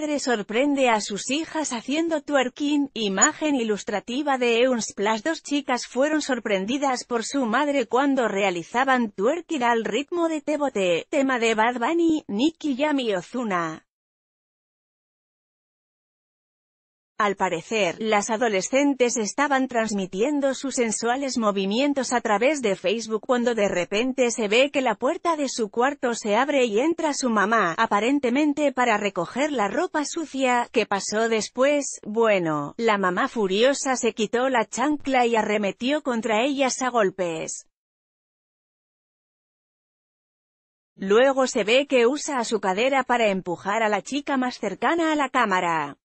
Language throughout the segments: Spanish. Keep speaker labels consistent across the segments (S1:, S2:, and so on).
S1: madre sorprende a sus hijas haciendo twerking, imagen ilustrativa de Eunsplash. Dos chicas fueron sorprendidas por su madre cuando realizaban twerking al ritmo de Tebote, tema de Bad Bunny, Nicki Yami Ozuna. Al parecer, las adolescentes estaban transmitiendo sus sensuales movimientos a través de Facebook cuando de repente se ve que la puerta de su cuarto se abre y entra su mamá, aparentemente para recoger la ropa sucia. ¿Qué pasó después? Bueno, la mamá furiosa se quitó la chancla y arremetió contra ellas a golpes. Luego se ve que usa a su cadera para empujar a la chica más cercana a la cámara.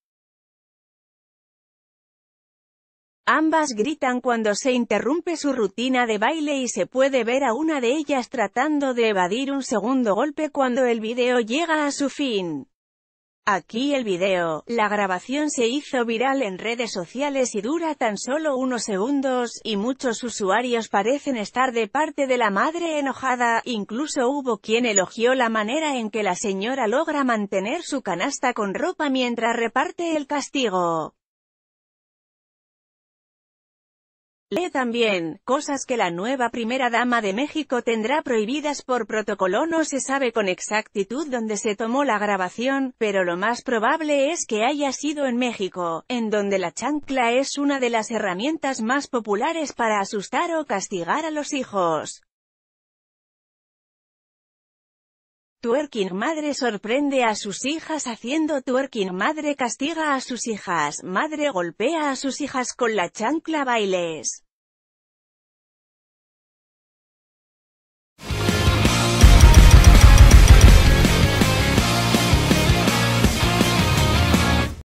S1: Ambas gritan cuando se interrumpe su rutina de baile y se puede ver a una de ellas tratando de evadir un segundo golpe cuando el video llega a su fin. Aquí el video, la grabación se hizo viral en redes sociales y dura tan solo unos segundos, y muchos usuarios parecen estar de parte de la madre enojada, incluso hubo quien elogió la manera en que la señora logra mantener su canasta con ropa mientras reparte el castigo. Lee también, cosas que la nueva primera dama de México tendrá prohibidas por protocolo no se sabe con exactitud dónde se tomó la grabación, pero lo más probable es que haya sido en México, en donde la chancla es una de las herramientas más populares para asustar o castigar a los hijos. Twerking Madre sorprende a sus hijas haciendo twerking Madre castiga a sus hijas, Madre golpea a sus hijas con la chancla bailes.